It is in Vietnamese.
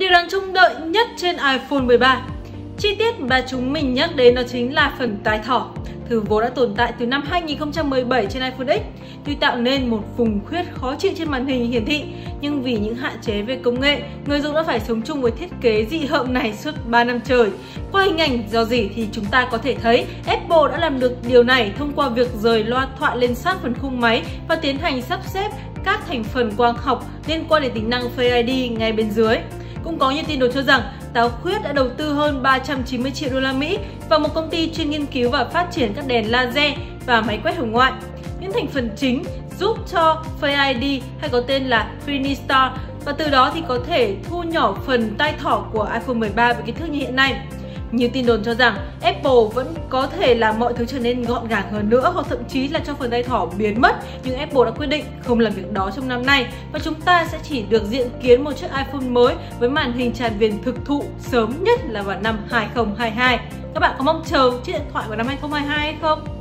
Điều đáng trông đợi nhất trên iPhone 13 Chi tiết mà chúng mình nhắc đến đó chính là phần tái thỏ. Thứ vốn đã tồn tại từ năm 2017 trên iPhone X, Tuy tạo nên một vùng khuyết khó chịu trên màn hình hiển thị, Nhưng vì những hạn chế về công nghệ, Người dùng đã phải sống chung với thiết kế dị hợm này suốt 3 năm trời. Qua hình ảnh do gì thì chúng ta có thể thấy Apple đã làm được điều này thông qua việc rời loa thoại lên sát phần khung máy Và tiến hành sắp xếp các thành phần quang học liên quan đến tính năng Face ID ngay bên dưới cũng có những tin đồn cho rằng Táo Khuyết đã đầu tư hơn 390 triệu đô la Mỹ vào một công ty chuyên nghiên cứu và phát triển các đèn laser và máy quét hồng ngoại. Những thành phần chính giúp cho Face ID hay có tên là Finistar và từ đó thì có thể thu nhỏ phần tai thỏ của iPhone 13 với kích thước như hiện nay. Nhiều tin đồn cho rằng, Apple vẫn có thể làm mọi thứ trở nên gọn gàng hơn nữa hoặc thậm chí là cho phần tay thỏ biến mất nhưng Apple đã quyết định không làm việc đó trong năm nay và chúng ta sẽ chỉ được diện kiến một chiếc iPhone mới với màn hình tràn viền thực thụ sớm nhất là vào năm 2022. Các bạn có mong chờ chiếc điện thoại vào năm 2022 hay không?